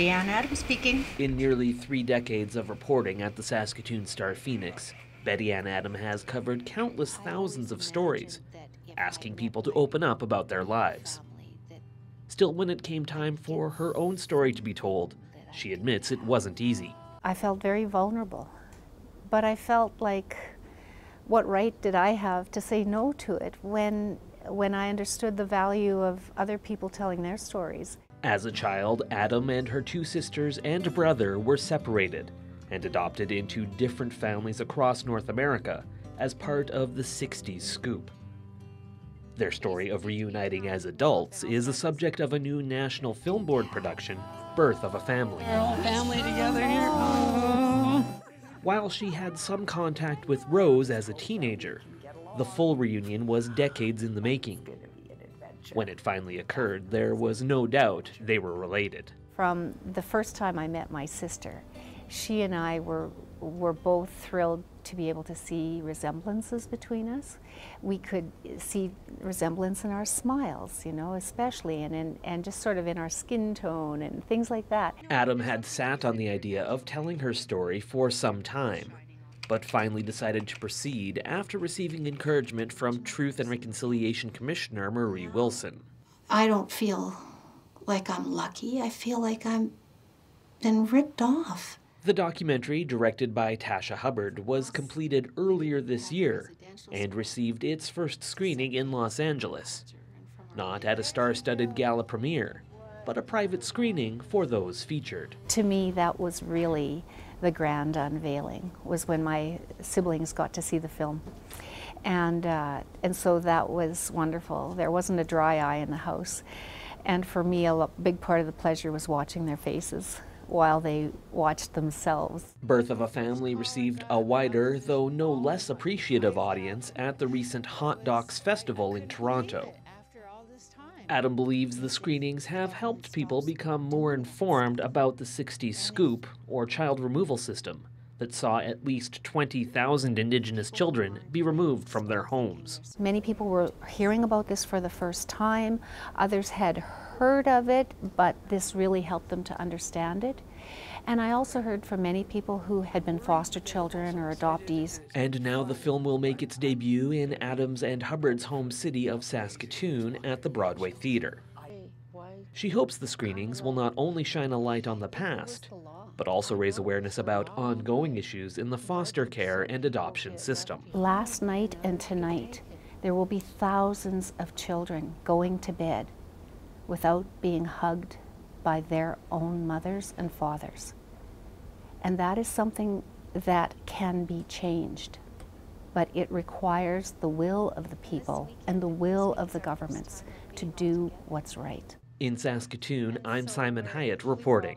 Betty Ann Adams speaking. In nearly three decades of reporting at the Saskatoon Star Phoenix, Betty Ann Adam has covered countless thousands of stories, asking people to open up about their lives. Still, when it came time for her own story to be told, she admits it wasn't easy. I felt very vulnerable, but I felt like what right did I have to say no to it when, when I understood the value of other people telling their stories? As a child, Adam and her two sisters and brother were separated and adopted into different families across North America as part of the 60s scoop. Their story of reuniting as adults is the subject of a new National Film Board production, Birth of a Family. Our whole family together here. While she had some contact with Rose as a teenager, the full reunion was decades in the making. When it finally occurred, there was no doubt they were related. From the first time I met my sister, she and I were, were both thrilled to be able to see resemblances between us. We could see resemblance in our smiles, you know, especially, and, in, and just sort of in our skin tone and things like that. Adam had sat on the idea of telling her story for some time, but finally decided to proceed after receiving encouragement from Truth and Reconciliation Commissioner Marie Wilson. I don't feel like I'm lucky. I feel like I'm been ripped off. The documentary, directed by Tasha Hubbard, was completed earlier this year and received its first screening in Los Angeles. Not at a star studded gala premiere, but a private screening for those featured. To me, that was really the grand unveiling, was when my siblings got to see the film. And, uh, and so that was wonderful. There wasn't a dry eye in the house. And for me, a big part of the pleasure was watching their faces while they watched themselves. Birth of a Family received a wider, though no less appreciative audience at the recent Hot Docs Festival in Toronto. Adam believes the screenings have helped people become more informed about the 60s scoop, or child removal system, that saw at least 20,000 Indigenous children be removed from their homes. Many people were hearing about this for the first time. Others had heard of it, but this really helped them to understand it. And I also heard from many people who had been foster children or adoptees. And now the film will make its debut in Adam's and Hubbard's home city of Saskatoon at the Broadway Theatre. She hopes the screenings will not only shine a light on the past, but also raise awareness about ongoing issues in the foster care and adoption system. Last night and tonight, there will be thousands of children going to bed without being hugged by their own mothers and fathers. And that is something that can be changed, but it requires the will of the people and the will of the governments to do what's right. In Saskatoon, I'm Simon Hyatt reporting.